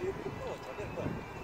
别动！别动！